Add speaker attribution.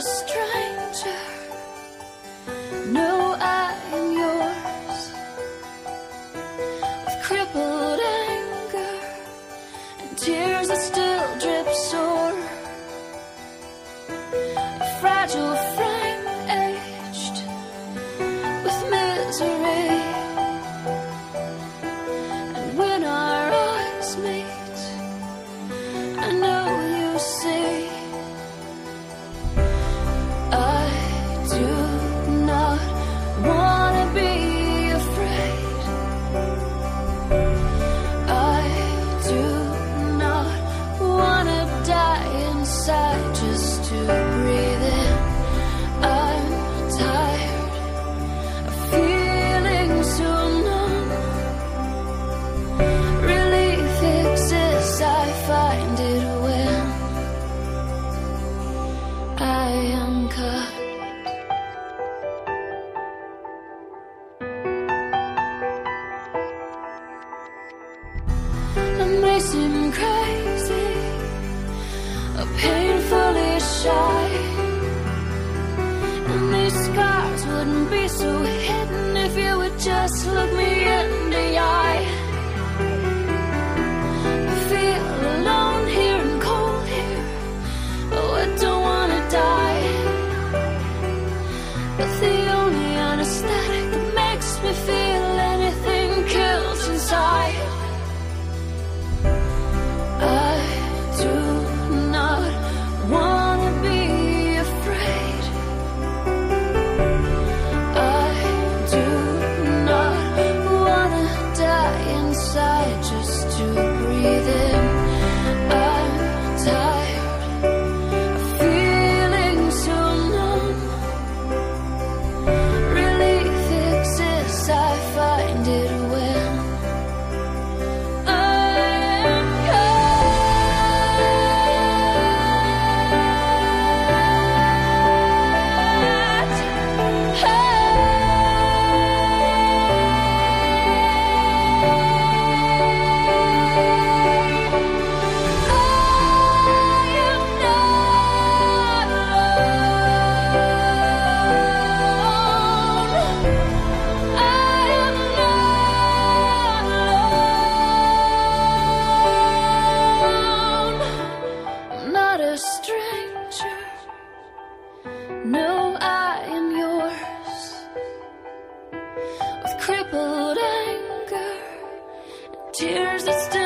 Speaker 1: just try. going crazy, painfully shy. And these scars wouldn't be so hidden if you would just look me know I am yours with crippled anger and tears that.